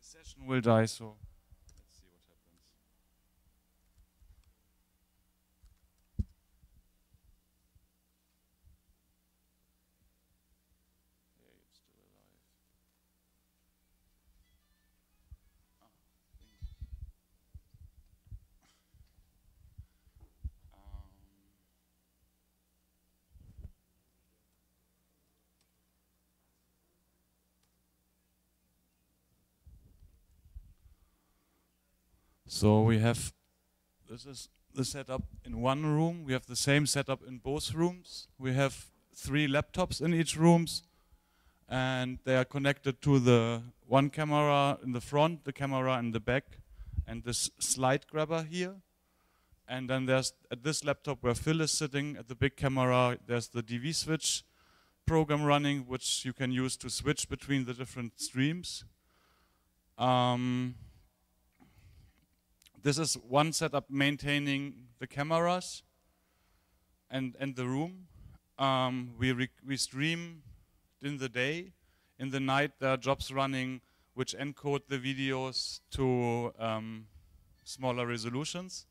session will die, so So we have this is the setup in one room. We have the same setup in both rooms. We have three laptops in each rooms, and they are connected to the one camera in the front, the camera in the back, and this slide grabber here. And then there's at this laptop where Phil is sitting at the big camera. There's the DV switch program running, which you can use to switch between the different streams. Um, this is one setup maintaining the cameras and, and the room. Um, we, we stream in the day. In the night, there are jobs running which encode the videos to um, smaller resolutions.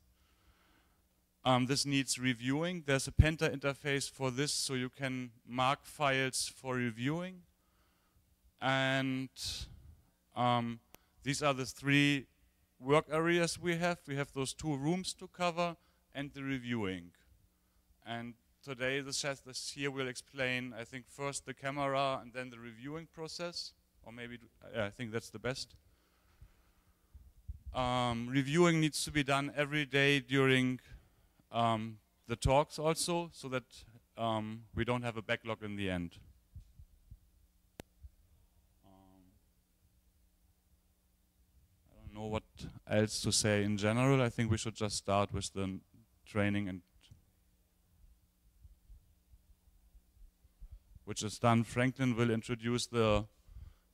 Um, this needs reviewing. There's a Penta interface for this, so you can mark files for reviewing. And um, these are the three work areas we have. We have those two rooms to cover and the reviewing. And today the chef this here will explain, I think, first the camera and then the reviewing process. Or maybe, I think that's the best. Um, reviewing needs to be done every day during um, the talks also, so that um, we don't have a backlog in the end. Um, I don't know what else to say in general. I think we should just start with the training and which is done. Franklin will introduce the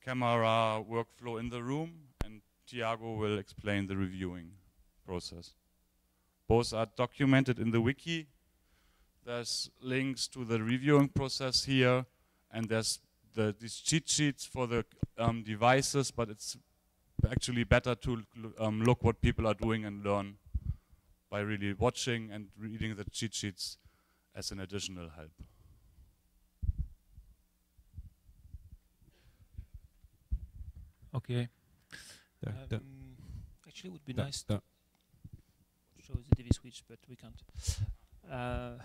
camera workflow in the room, and Tiago will explain the reviewing process. Both are documented in the wiki. There's links to the reviewing process here, and there's the, these cheat sheets for the um, devices, but it's actually better to um, look what people are doing and learn by really watching and reading the cheat sheets as an additional help. Okay. There, there, Um, actually, it would be there, nice there. to show the DV switch, but we can't. Uh,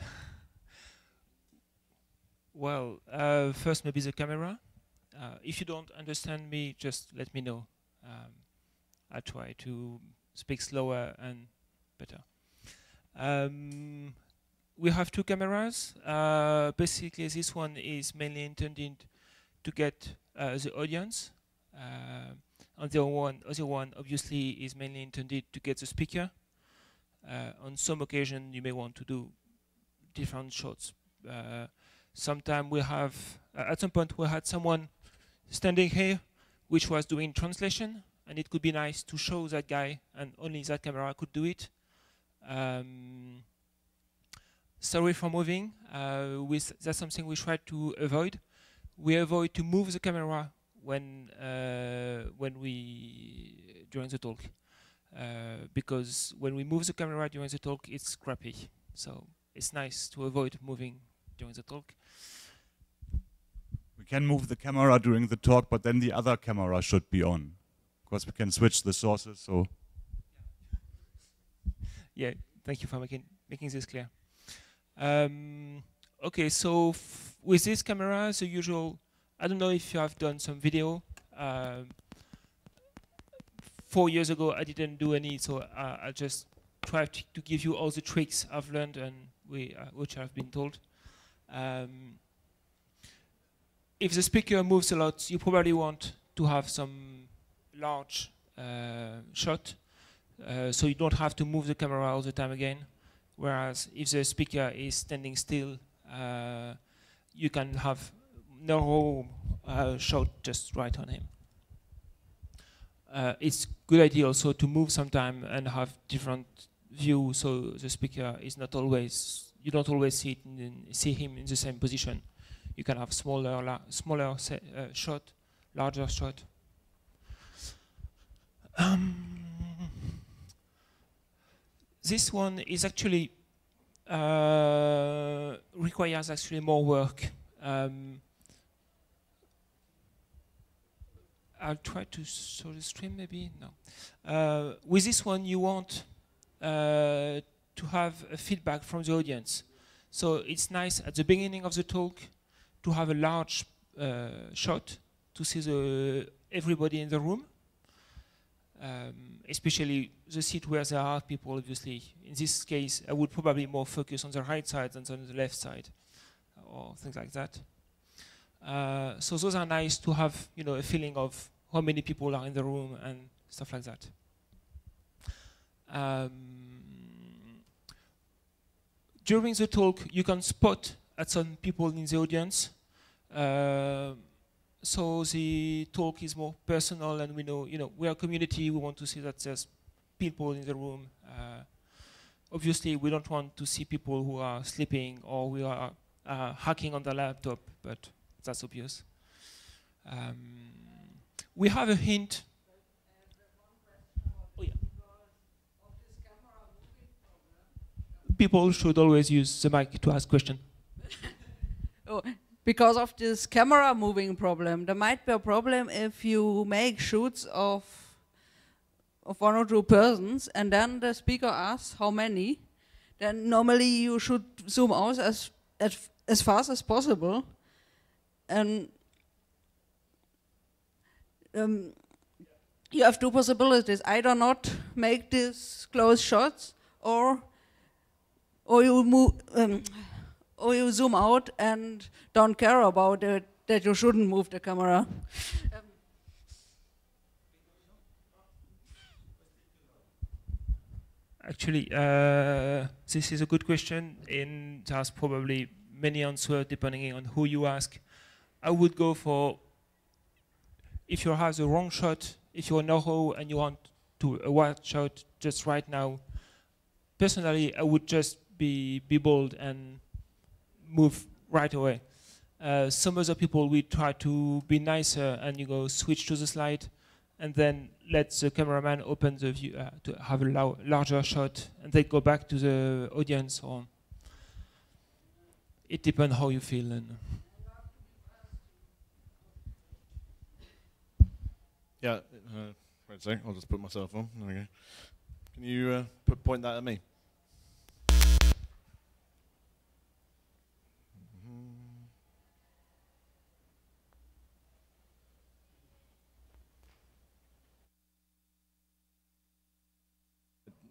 well, uh, first maybe the camera. Uh, if you don't understand me, just let me know. Um, I'll try to speak slower and better. Um, we have two cameras. Uh, basically, this one is mainly intended to get uh, the audience. Uh, and the one, other one obviously is mainly intended to get the speaker. Uh, on some occasion, you may want to do different shots. Uh, Sometime we have, uh, at some point, we had someone standing here, which was doing translation, and it could be nice to show that guy, and only that camera could do it. Um, sorry for moving. Uh, with that's something we try to avoid. We avoid to move the camera when uh, when we during the talk, uh, because when we move the camera during the talk, it's crappy. So it's nice to avoid moving during the talk. Can move the camera during the talk, but then the other camera should be on. Because we can switch the sources, so Yeah, thank you for making making this clear. Um, okay, so with this camera, the usual. I don't know if you have done some video. Um, four years ago, I didn't do any, so uh, I just tried to, to give you all the tricks I've learned and we, uh, which I've been told. Um, if the speaker moves a lot, you probably want to have some large uh, shot uh, so you don't have to move the camera all the time again. Whereas if the speaker is standing still, uh, you can have narrow uh, shot just right on him. Uh, it's good idea also to move sometime and have different view, so the speaker is not always you don't always see in- see him in the same position. You can have smaller smaller uh, shot, larger shot. Um, this one is actually uh, requires actually more work. Um, I'll try to show the stream maybe. No. Uh, with this one, you want uh, to have a feedback from the audience. So it's nice at the beginning of the talk to have a large uh, shot to see the everybody in the room, um, especially the seat where there are people. Obviously, in this case, I would probably more focus on the right side than on the left side, or things like that. Uh, so those are nice to have, you know, a feeling of how many people are in the room and stuff like that. Um, during the talk, you can spot at some people in the audience. Uh, so the talk is more personal, and we know, you know, we are a community. We want to see that there's people in the room. Uh, obviously, we don't want to see people who are sleeping or we are uh, hacking on the laptop, but that's obvious. Um, we have a hint. Oh, yeah. People should always use the mic to ask questions. Because of this camera moving problem, there might be a problem if you make shoots of of one or two persons, and then the speaker asks how many. Then normally you should zoom out as as, as fast as possible, and um, you have two possibilities. Either not make these close shots, or or you move, um, or you zoom out and don't care about it that you shouldn't move the camera. Actually, uh, this is a good question, and there's probably many answers depending on who you ask. I would go for if you have the wrong shot, if you know and you want to a wide shot just right now, personally, I would just be, be bold and move right away. Uh, some other people will try to be nicer and you go switch to the slide and then let the cameraman open the view uh, to have a larger shot and then go back to the audience or it depends how you feel and Yeah, uh, wait a second, I'll just put myself on. There we go. Can you uh, point that at me?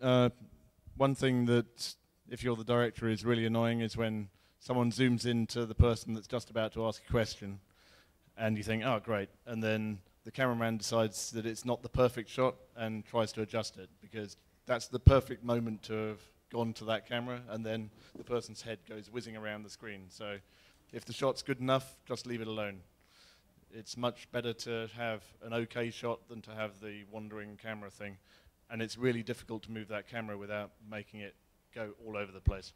Uh, one thing that, if you're the director, is really annoying is when someone zooms into the person that's just about to ask a question, and you think, "Oh, great," and then the cameraman decides that it's not the perfect shot and tries to adjust it because that's the perfect moment to have gone to that camera and then the person's head goes whizzing around the screen. So if the shot's good enough, just leave it alone. It's much better to have an okay shot than to have the wandering camera thing. And it's really difficult to move that camera without making it go all over the place.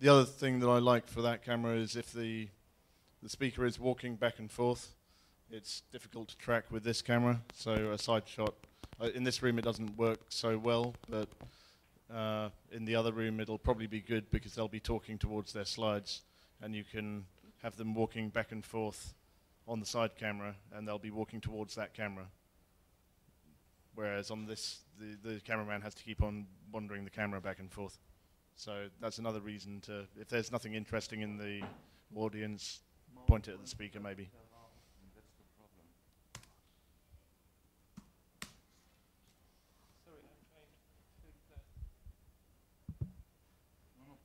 The other thing that I like for that camera is if the the speaker is walking back and forth. It's difficult to track with this camera, so a side shot. Uh, in this room it doesn't work so well, but uh, in the other room it'll probably be good because they'll be talking towards their slides and you can have them walking back and forth on the side camera and they'll be walking towards that camera. Whereas on this, the, the cameraman has to keep on wandering the camera back and forth. So that's another reason to, if there's nothing interesting in the audience, point it at the speaker maybe.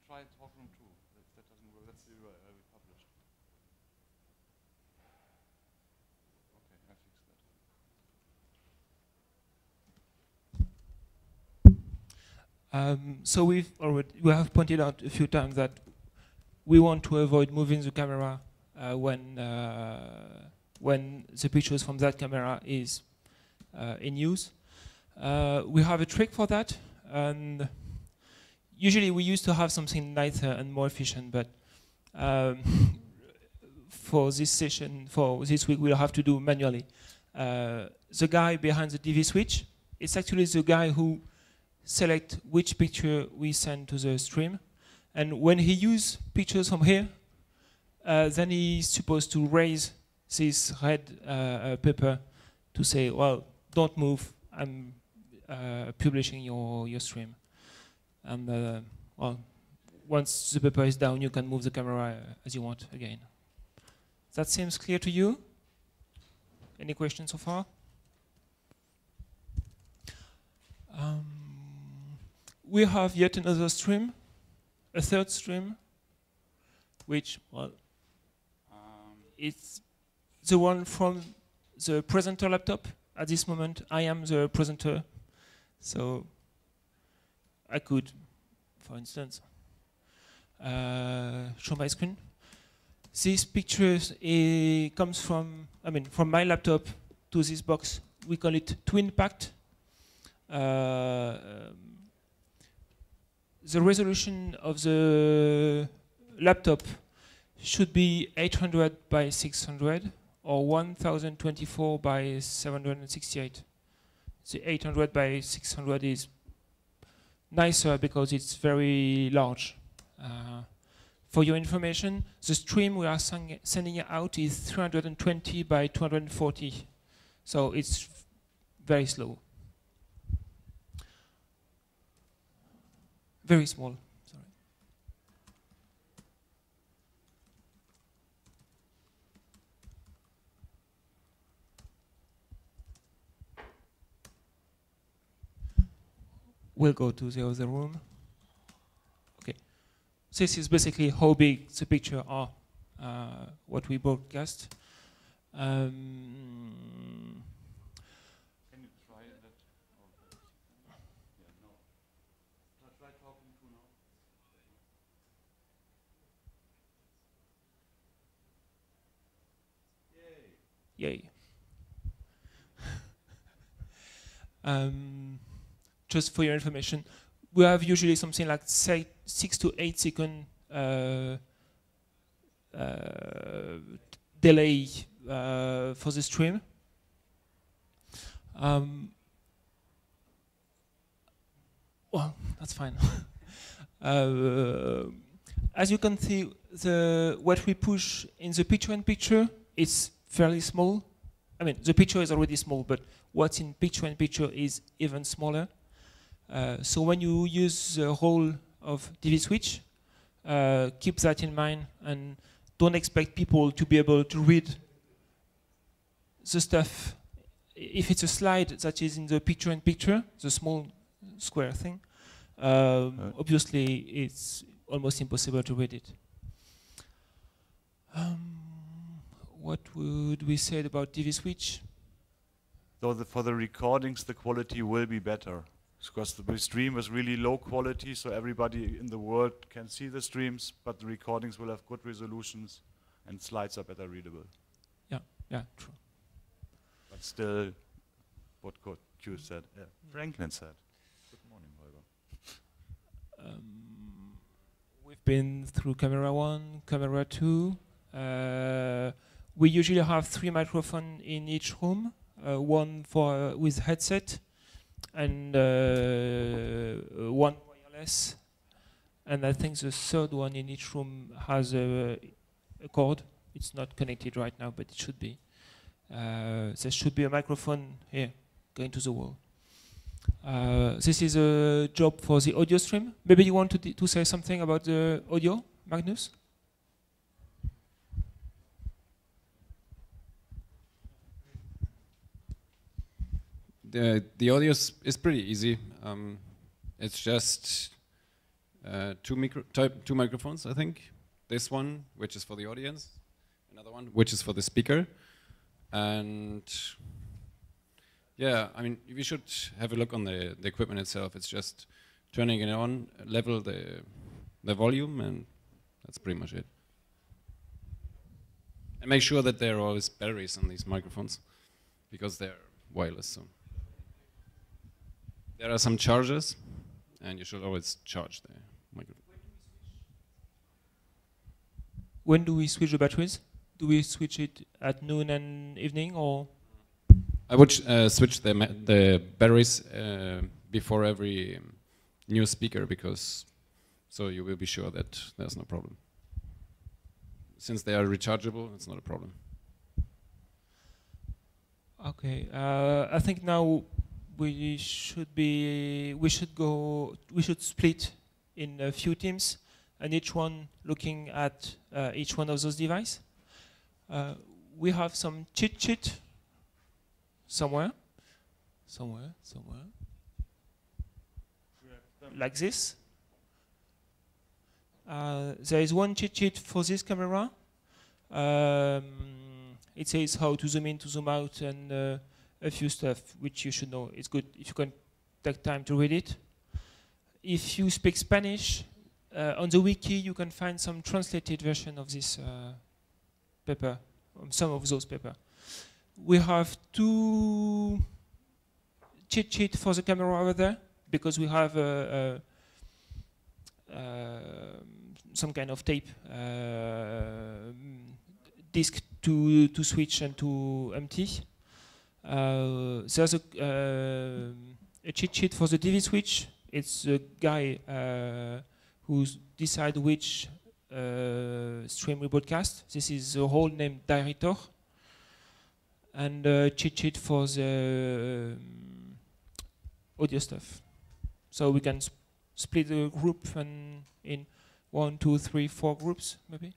try talking too. If that doesn't work, let's see where I will publish. Okay, I fixed that. Um, so we've already we have pointed out a few times that we want to avoid moving the camera uh, when uh, when the pictures from that camera is uh, in use. we have a trick for that, and usually we used to have something nicer and more efficient, but um, for this session, for this week, we'll have to do manually. uh, the guy behind the DV switch. It's actually the guy who select which picture we send to the stream. And when he use pictures from here, uh, then he's supposed to raise this red uh, uh, paper to say, well, don't move, I'm uh, publishing your, your stream. And uh, well, once the paper is down, you can move the camera uh, as you want again. That seems clear to you? Any questions so far? Um, we have yet another stream, a third stream, which, well, Um, it's the one from the presenter laptop. At this moment, I am the presenter, so I could, for instance, uh, show my screen. This picture comes from, I mean, from my laptop to this box. We call it Twin Pact. Uh, the resolution of the laptop should be 800 by 600 or 1024 by 768. The 800 by 600 is nicer because it's very large. Uh, for your information, the stream we are sending out is 320 by 240, so it's very slow. Very small. Sorry. We'll go to the other room. Okay. This is basically how big the picture are, uh, what we broadcast. Um, Can you try that? Yeah, no. Try- Try talking to now. Yay. um, just for your information, we have usually something like say, six to eight second uh, uh, delay uh, for the stream. Um, well, that's fine. uh, as you can see, the what we push in the picture-in-picture is fairly small. I mean, the picture is already small, but what's in picture-in-picture is even smaller. Uh, so when you use the whole of DV switch, uh, keep that in mind and don't expect people to be able to read the stuff. If it's a slide that is in the picture-in-picture, the small square thing, um, obviously it's almost impossible to read it. Um, what would we say about DV switch? So the, for the recordings, the quality will be better because the stream is really low quality, so everybody in the world can see the streams, but the recordings will have good resolutions and slides are better readable. Yeah, yeah, true. But still, what you said? Yeah. Franklin said. Good morning, Holger. Um, we've been through camera one, camera two. Uh, we usually have three microphones in each room, uh, one for with headset, and uh, one wireless. And I think the third one in each room has a, a cord. It's not connected right now, but it should be. Uh, there should be a microphone here going to the wall. Uh, this is a job for the audio stream. Maybe you want to, to say something about the audio, Magnus? The audio is, pretty easy. Um, it's just uh, two micro two microphones, I think. This one, which is for the audience, another one, which is for the speaker, and yeah, I mean, you should have a look on the, the equipment itself. It's just turning it on, level the the volume, and that's pretty much it. And make sure that there are always batteries on these microphones, because they're wireless. So. There are some chargers, and you should always charge the microphone. When do we switch the batteries? Do we switch it at noon and evening or? I would uh, switch the the batteries uh, before every new speaker because so you will be sure that there's no problem. Since they are rechargeable, it's not a problem. Okay, uh, I think now we should be we should go we should split in a few teams and each one looking at uh, each one of those devices. Uh, we have some cheat sheet somewhere, somewhere, somewhere, like this. Uh, there is one cheat sheet for this camera. Um, it says how to zoom in, to zoom out, and uh, a few stuff which you should know. It's good if you can take time to read it. If you speak Spanish, uh, on the wiki you can find some translated version of this uh, paper, um, some of those paper. We have two cheat sheet for the camera over there because we have a, a, a some kind of tape uh, disk to to switch and to empty. Uh, there's a, uh, a cheat sheet for the DV switch. It's a guy uh, who decides which uh, stream we broadcast. This is a whole name director. And a cheat sheet for the um, audio stuff. So we can sp split the group and in one, two, three, four groups, maybe.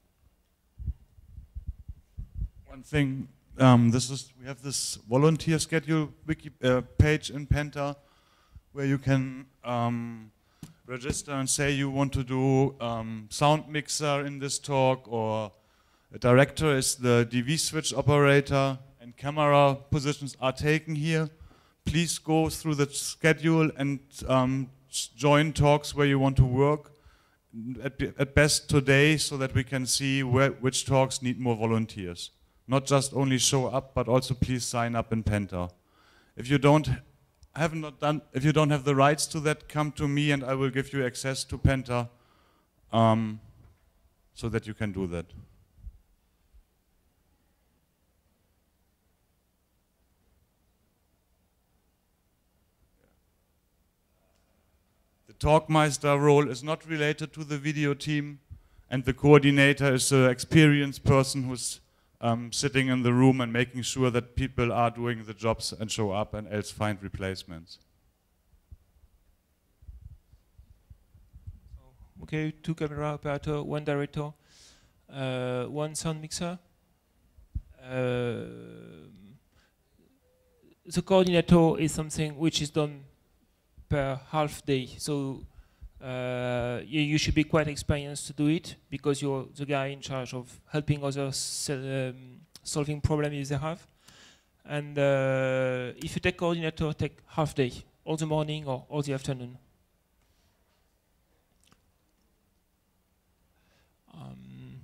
One thing, um, this is we have this volunteer schedule wiki uh, page in Penta, where you can um, register and say you want to do um, sound mixer in this talk, or a director is the DV switch operator, and camera positions are taken here. Please go through the schedule and um, join talks where you want to work at, at best today so that we can see where, which talks need more volunteers. Not just only show up, but also please sign up in Penta. If you don't have not done, if you don't have the rights to that, come to me and I will give you access to Penta um, so that you can do that. The Talkmeister role is not related to the video team, and the coordinator is an experienced person who's um, sitting in the room and making sure that people are doing the jobs and show up and else find replacements. Okay, two camera operator, one director, uh, one sound mixer. Uh, the coordinator is something which is done per half day. So uh, you, you, should be quite experienced to do it because you're the guy in charge of helping others um, solving problems they have. And uh, if you take coordinator, take half day, all the morning or all the afternoon. Um,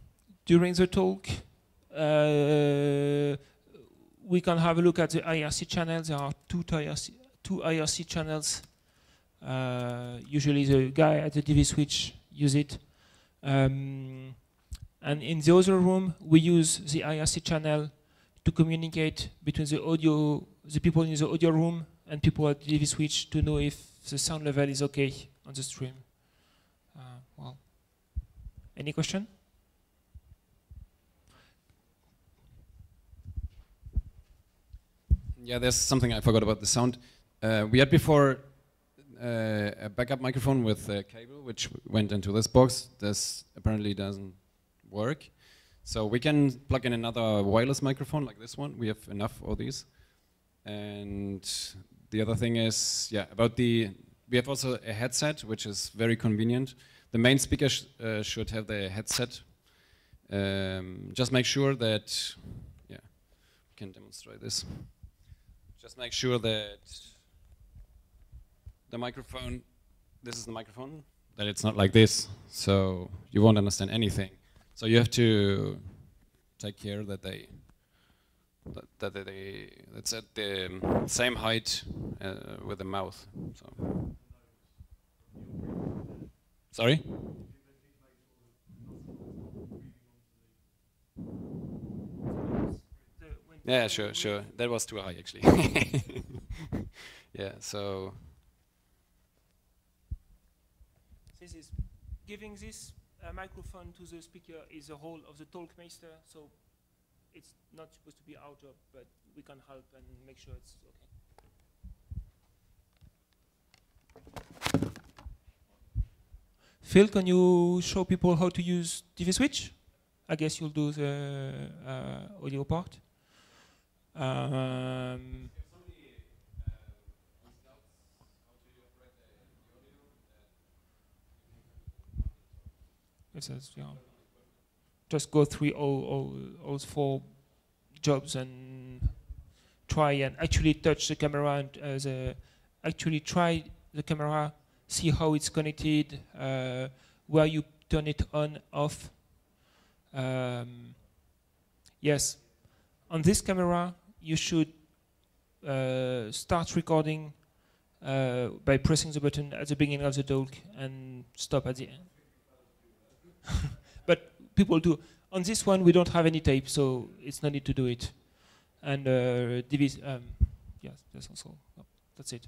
during the talk, uh, we can have a look at the IRC channels. There are two IRC, two IRC channels usually the guy at the DV switch use it. Um, and in the other room, we use the IRC channel to communicate between the audio, the people in the audio room and people at the DV switch to know if the sound level is okay on the stream. Uh, well, any question? Yeah, there's something I forgot about the sound. Uh, we had before uh, a backup microphone with a cable which went into this box. This apparently doesn't work. So we can plug in another wireless microphone like this one. We have enough of these. And the other thing is, yeah, about the, we have also a headset, which is very convenient. The main speaker sh uh, should have the headset. Um, just make sure that, yeah, we can demonstrate this. Just make sure that the microphone, this is the microphone, that it's not like this, so you won't understand anything. So you have to take care that they that, that they it's at the same height uh, with the mouth. So. Sorry. Yeah, sure, sure. That was too high, actually. yeah, so This is giving this uh, microphone to the speaker is the role of the talkmaster, so it's not supposed to be our job, but we can help and make sure it's okay. Phil, can you show people how to use DV switch? I guess you'll do the uh, audio part. Um, it says, yeah. Just go through all, all, all four jobs and try and actually touch the camera and uh, the actually try the camera, see how it's connected, uh, where you turn it on, off. Um, yes, on this camera you should uh, start recording uh, by pressing the button at the beginning of the talk and stop at the end. but people do. On this one, we don't have any tape, so it's no need to do it. And uh, DV, um, yes, that's also that's it.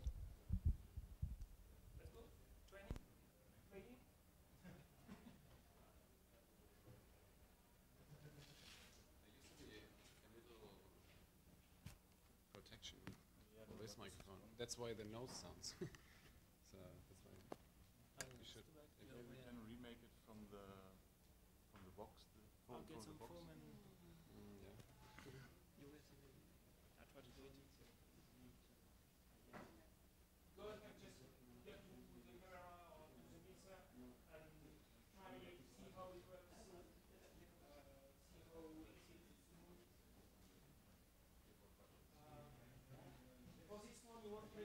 That's why the nose sounds. so that's why you should. Maybe we can remake it from the from the box. The I'll get some the box. foam and Mm, yeah. you will see. I'll try to do it. Go ahead and just get to the camera or to the mixer and try to see how it works. Uh, see how it's smooth. Um, for this one, you want to